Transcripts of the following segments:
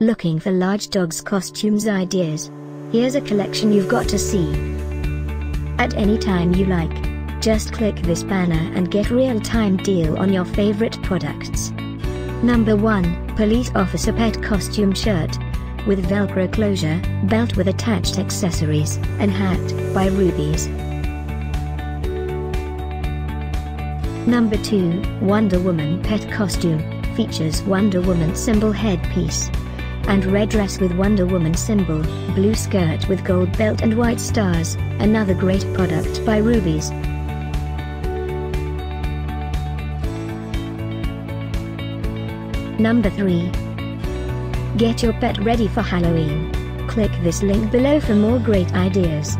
Looking for large dogs costumes ideas? Here's a collection you've got to see. At any time you like. Just click this banner and get real-time deal on your favorite products. Number 1, Police Officer Pet Costume Shirt. With Velcro closure, belt with attached accessories, and hat, by Rubies. Number 2, Wonder Woman Pet Costume. Features Wonder Woman symbol headpiece, and red dress with Wonder Woman symbol, blue skirt with gold belt and white stars, another great product by Rubies. Number 3. Get your pet ready for Halloween. Click this link below for more great ideas.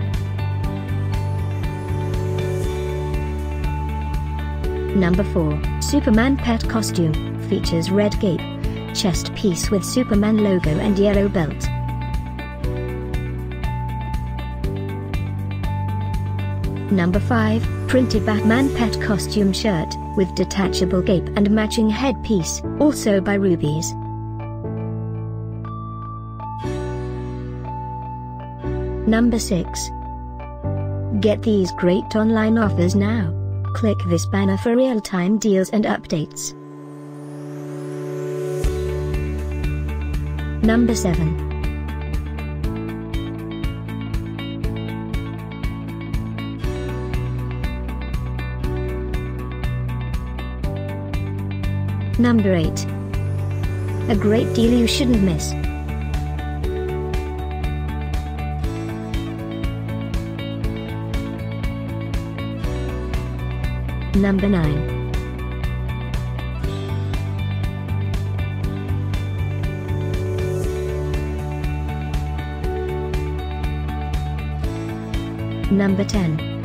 Number 4. Superman Pet Costume, features red cape, chest piece with Superman logo and yellow belt. Number 5, printed Batman pet costume shirt, with detachable cape and matching headpiece, also by Rubies. Number 6. Get these great online offers now. Click this banner for real-time deals and updates. Number 7. Number 8. A great deal you shouldn't miss. Number 9. Number 10.